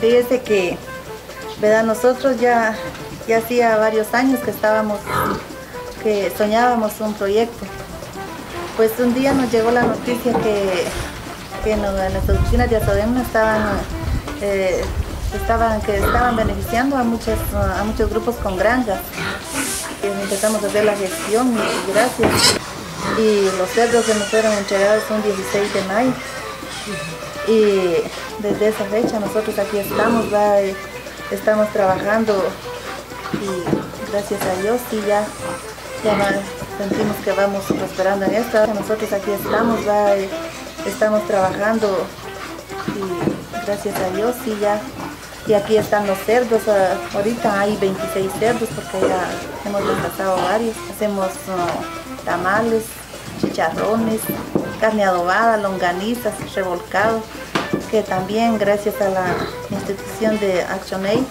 Fíjese que, ¿verdad? Nosotros ya, ya hacía varios años que estábamos, que soñábamos un proyecto. Pues un día nos llegó la noticia que, que en las oficinas de Asodem estaban, eh, estaban, que estaban beneficiando a muchos, a muchos grupos con granjas. Y empezamos a hacer la gestión y gracias. Y los cerdos se nos fueron entregados un 16 de mayo. Y desde esa fecha nosotros aquí estamos, estamos trabajando y gracias a Dios sí ya, ya sentimos que vamos prosperando en esto. Nosotros aquí estamos, estamos trabajando y gracias a Dios sí ya y aquí están los cerdos, ah, ahorita hay 26 cerdos porque ya hemos desplazado varios. Hacemos ah, tamales, chicharrones, carne adobada, longanizas, revolcados, que también gracias a la institución de ActionAid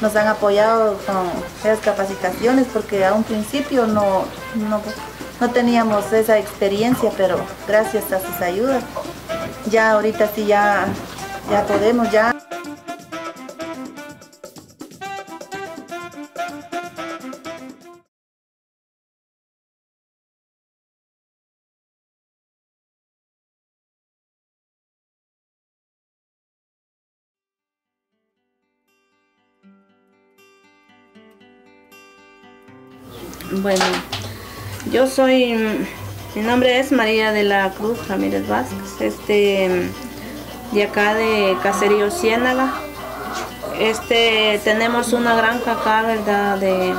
nos han apoyado con esas capacitaciones porque a un principio no, no, teníamos esa experiencia, pero gracias a sus ayudas, ya ahorita sí ya, ya podemos, ya. Bueno, yo soy, mi nombre es María de la Cruz Ramírez Vázquez, este, de acá de Caserío Ciénaga. Este, tenemos una granja acá, ¿verdad? De,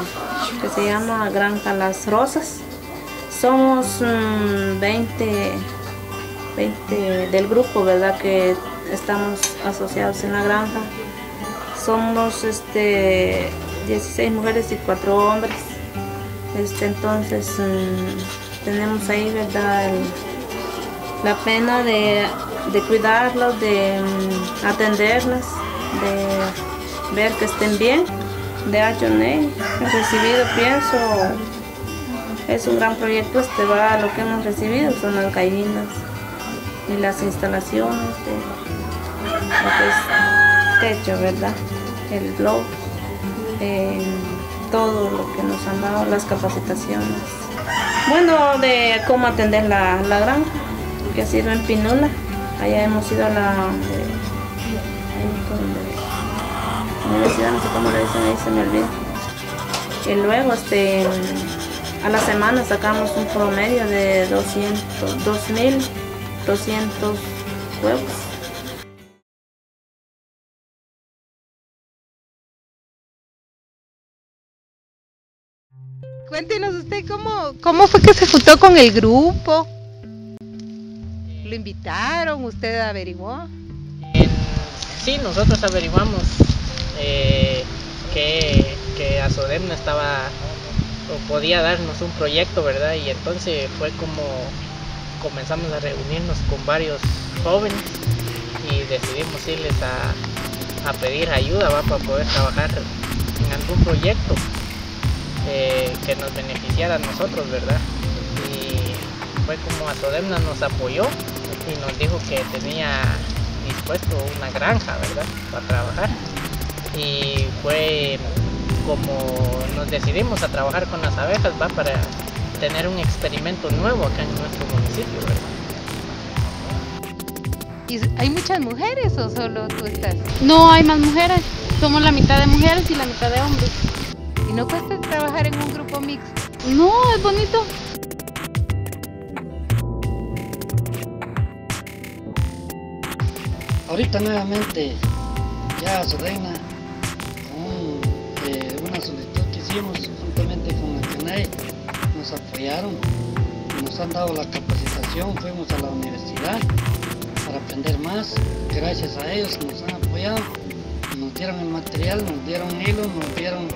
que se llama Granja Las Rosas. Somos 20, 20 del grupo, ¿verdad? Que estamos asociados en la granja. Somos este, 16 mujeres y 4 hombres. Este, entonces mm, tenemos ahí, ¿verdad? la pena de, de cuidarlos, de mm, atenderlas, de ver que estén bien. De Ayoné, he recibido, pienso, es un gran proyecto, este va, lo que hemos recibido son las gallinas y las instalaciones de lo que es techo, ¿verdad? El blog. Todo lo que nos han dado, las capacitaciones. Bueno, de cómo atender la, la granja, que ha sido en Pinula. Allá hemos ido a la universidad, no sé cómo le dicen, ahí se me olvida. Y luego este, a la semana sacamos un promedio de 200, 2.200 huevos. Cuéntenos usted cómo, cómo fue que se juntó con el grupo. ¿Lo invitaron? ¿Usted averiguó? Sí, nosotros averiguamos eh, que, que Asodem estaba o podía darnos un proyecto, ¿verdad? Y entonces fue como comenzamos a reunirnos con varios jóvenes y decidimos irles a, a pedir ayuda para poder trabajar en algún proyecto. Eh, que nos beneficiara a nosotros, ¿verdad? Y fue como a Sodemna nos apoyó y nos dijo que tenía dispuesto una granja, ¿verdad? Para trabajar. Y fue como nos decidimos a trabajar con las abejas, ¿va? Para tener un experimento nuevo acá en nuestro municipio, ¿verdad? ¿Y hay muchas mujeres o solo tú estás? No, hay más mujeres. Somos la mitad de mujeres y la mitad de hombres. ¿Y no cuesta trabajar en un grupo mixto? No, es bonito. Ahorita nuevamente ya Sodena con eh, una solicitud que hicimos juntamente con el CNE, nos apoyaron, nos han dado la capacitación, fuimos a la universidad para aprender más, gracias a ellos nos han apoyado, nos dieron el material, nos dieron hilo, nos dieron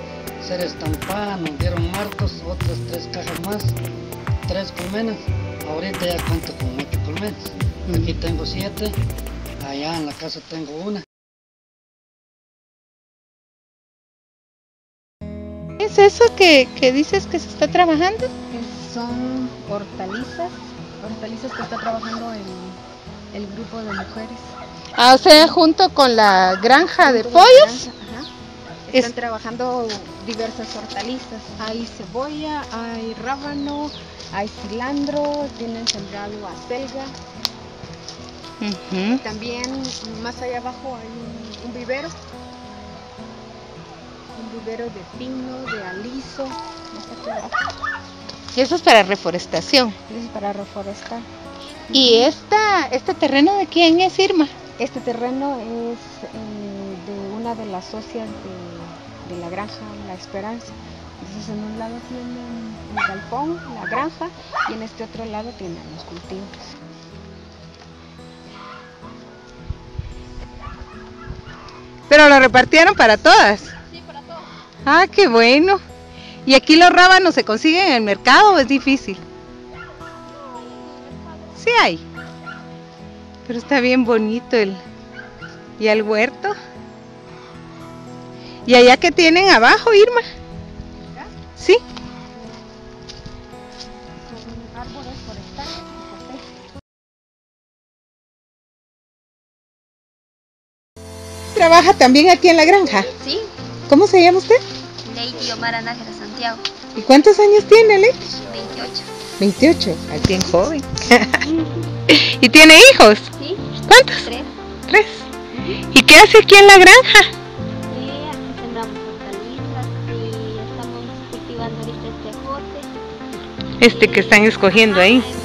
ser estampada, nos dieron marcos, otras tres cajas más, tres colmenas. Ahorita ya cuento con ocho colmenas. Aquí tengo siete, allá en la casa tengo una. ¿Qué es eso que, que dices que se está trabajando? Son hortalizas, hortalizas que está trabajando el, el grupo de mujeres. Ah, o sea, junto con la granja de Junto pollos. Es- Están trabajando diversas hortalizas. Hay cebolla, hay rábano, hay cilantro, tienen sembrado acelga. Ujú. También más allá abajo hay un, un vivero. Un vivero de pino, de aliso. Abajo. Eso es para reforestación. Eso es para reforestar. ¿Y esta, este terreno de quién es, Irma? Este terreno es eh, de una de las socias de, de la granja La Esperanza. Entonces en un lado tienen el galpón, la granja, y en este otro lado tienen los cultivos. Pero lo repartieron para todas. Sí, para todas. Ah, qué bueno. ¿Y aquí los rábanos se consiguen en el mercado o es difícil? Sí hay. Pero está bien bonito el... ¿Y el huerto? ¿Y allá qué tienen abajo, Irma? Sí. ¿Trabaja también aquí en la granja? Sí, ¿Cómo se llama usted? Lady Omar Nájera Santiago, ¿Y cuántos años tiene, Ley? 28. 28. Es bien joven. ¿Y tiene hijos? ¿Sí? ¿Cuántos? Tres. Tres. ¿Y qué hace aquí en la granja? Este que están escogiendo ahí. Ah,